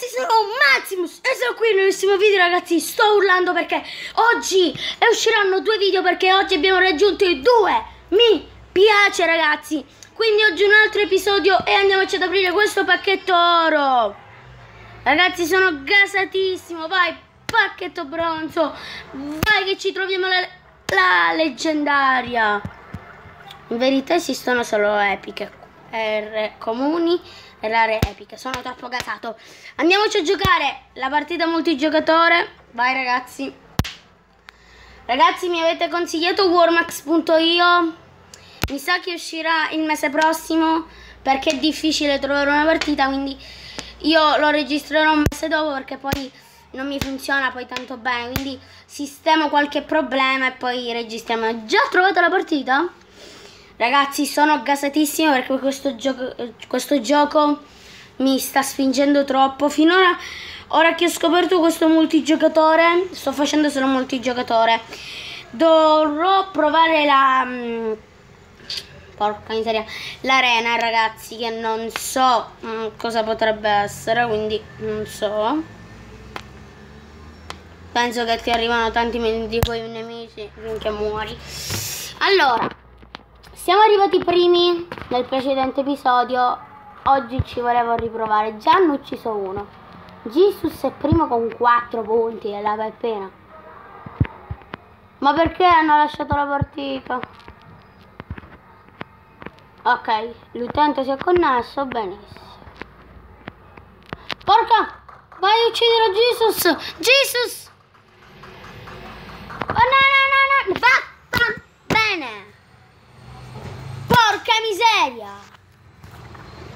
ragazzi sono Maximus e sono qui nel nuovissimo video ragazzi. Sto urlando perché oggi usciranno due video perché oggi abbiamo raggiunto i due. Mi piace ragazzi. Quindi oggi un altro episodio e andiamoci ad aprire questo pacchetto oro. Ragazzi sono gasatissimo. Vai pacchetto bronzo. Vai che ci troviamo la, la leggendaria. In verità esistono solo epiche R comuni e rare epiche. Sono troppo gasato. Andiamoci a giocare la partita multigiocatore. Vai ragazzi. Ragazzi mi avete consigliato warmax.io. Mi sa che uscirà il mese prossimo perché è difficile trovare una partita, quindi io lo registrerò un mese dopo perché poi non mi funziona poi tanto bene, quindi sistemo qualche problema e poi registriamo. Già trovato la partita? Ragazzi sono gasatissimo perché questo gioco, questo gioco mi sta spingendo troppo. Finora, ora che ho scoperto questo multigiocatore, sto facendo solo multigiocatore. Dovrò provare la... Mm, porca miseria. L'arena ragazzi che non so mm, cosa potrebbe essere, quindi non so. Penso che ti arrivano tanti nemici finché muori. Allora, siamo arrivati primi nel precedente episodio, oggi ci volevo riprovare, già hanno ucciso uno. Jesus è primo con 4 punti e la pena. Ma perché hanno lasciato la partita? Ok, l'utente si è connesso, benissimo. Porca! Vai a uccidere Jesus! Jesus! Oh no no no no! Va! Bene! Porca miseria!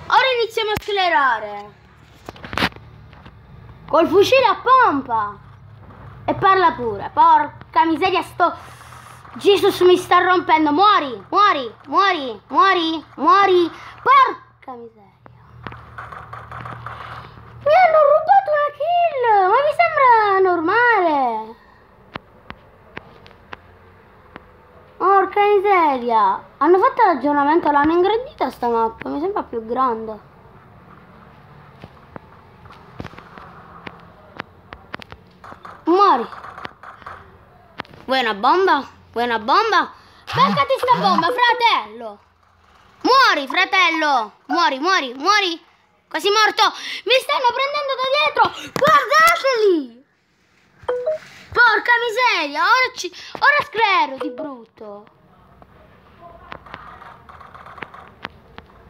Ora iniziamo a sclerare. Col fucile a pompa. E parla pure. Porca miseria, sto... Jesus mi sta rompendo. Muori, muori, muori, muori, muori. Porca miseria. Mi hanno rubato una kill. Ma mi sembra normale. Porca miseria! Hanno fatto l'aggiornamento, l'hanno ingrandita sta mappa, mi sembra più grande. Muori! Vuoi una bomba? Vuoi una bomba? Beccati sta bomba, fratello! Muori, fratello! Muori, muori, muori! Quasi morto! Mi stanno prendendo da dietro! Guardateli! Porca miseria, ora, ci, ora sclero di brutto.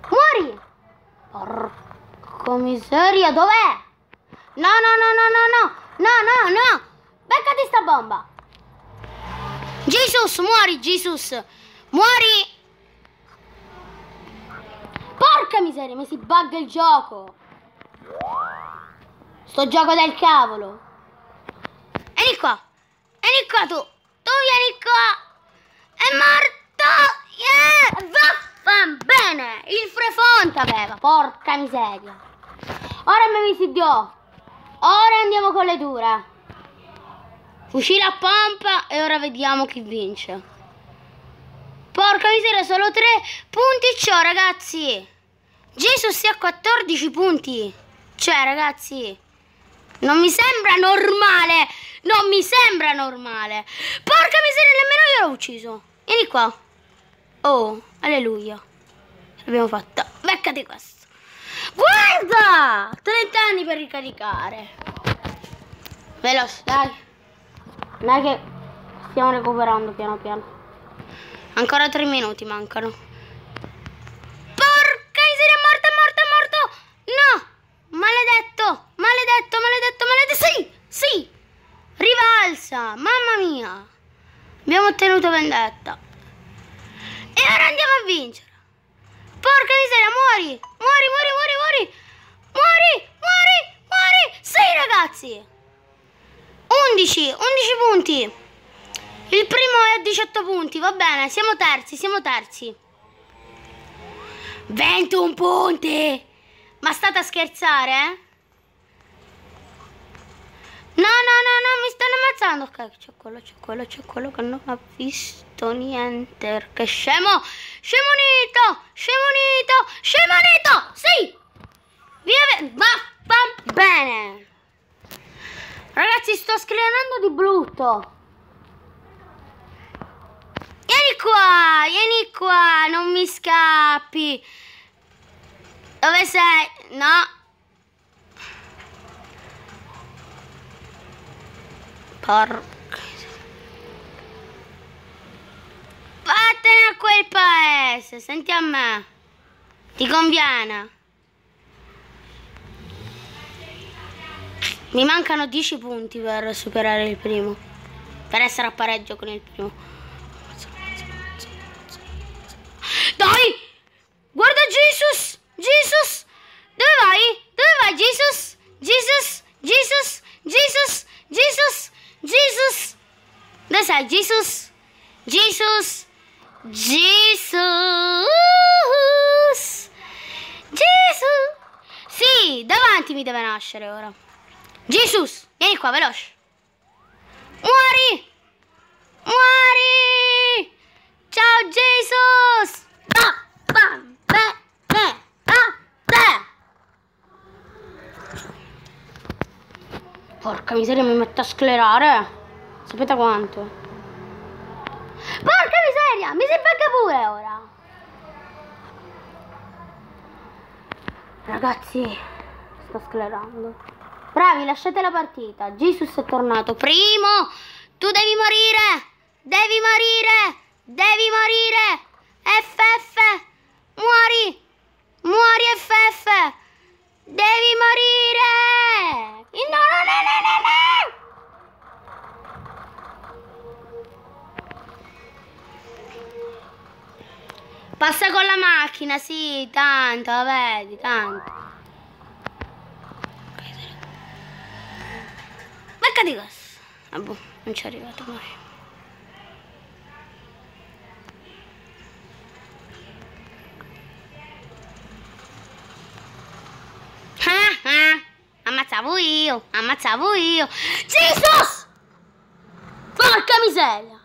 Muori! Porca miseria, dov'è? No, no, no, no, no, no, no, no, no. Beccati sta bomba. Jesus, muori, Jesus. Muori. Porca miseria, mi si bugga il gioco. Sto gioco del cavolo. Vieni qua. Vieni qua tu. Tu vieni qua. È morto. Yeah. Vaffan bene. Il frefonte aveva. Porca miseria. Ora mi visidio. Ora andiamo con le dure. Fucile a pompa e ora vediamo chi vince. Porca miseria, solo tre punti c'ho, ragazzi. Jesus si ha 14 punti. Cioè, ragazzi, non mi sembra normale. Non mi sembra normale. Porca miseria, nemmeno io l'ho ucciso. Vieni qua. Oh, alleluia. L'abbiamo fatta. Beccati questo. Guarda! 30 anni per ricaricare. Veloce, dai. Dai che stiamo recuperando piano piano. Ancora 3 minuti mancano. Porca miseria, è morto, è morto, è morto. No! Maledetto, maledetto, maledetto, maledetto. Sì, sì. Rivalsa, mamma mia. Abbiamo ottenuto vendetta. E ora andiamo a vincere. Porca miseria, muori. Muori, muori, muori, muori. Muori, muori, muori. Sì, ragazzi. 11, 11 punti. Il primo è a 18 punti, va bene, siamo terzi, siamo terzi. 21 punti. Ma state a scherzare, eh? No, no, no, no, mi stanno ammazzando. Ok, c'è quello, c'è quello, c'è quello che non ha visto niente. Che scemo! Scemonito! Scemonito! Scemonito! Sì! Via, va, va, bene. bene. Ragazzi, sto sclerando di brutto. Vieni qua, vieni qua, non mi scappi. Dove sei? No. Porca. Vattene a quel paese, senti a me. Ti conviene. Mi mancano 10 punti per superare il primo. Per essere a pareggio con il primo. Dai! Guarda Jesus! Jesus! Dove vai? Dove vai Jesus? Jesus! Jesus! Jesus! Jesus! Jesus! Dove sei Jesus? Jesus! Jesus! Jesus! Sì, davanti mi deve nascere ora. Jesus, vieni qua, veloce. Muori! Muori! Ciao Jesus! Porca miseria, mi mette a sclerare. Sapete quanto? Porca miseria, mi si becca pure ora. Ragazzi, sto sclerando. Bravi, lasciate la partita. Jesus è tornato. Primo, tu devi morire. Devi morire. Devi morire. FF. Muori. Muori FF. Devi morire. No, no, no, no, no, no. Passa con la macchina, sì, tanto, vedi, tanto. Becca di gas. Ah, boh, non ci è arrivato mai. Ah, ah, ammazzavo io, ammazzavo io. Jesus! Porca miseria!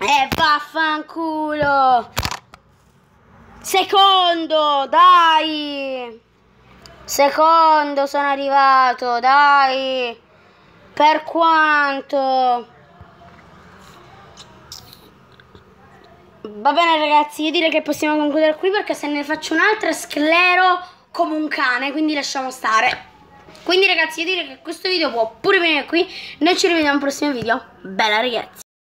E vaffanculo! Secondo, dai! Secondo sono arrivato, dai. Per quanto? Va bene ragazzi, io direi che possiamo concludere qui perché se ne faccio un'altra sclero come un cane, quindi lasciamo stare. Quindi ragazzi, io direi che questo video può pure venire qui. Noi ci rivediamo al prossimo video. Bella ragazzi.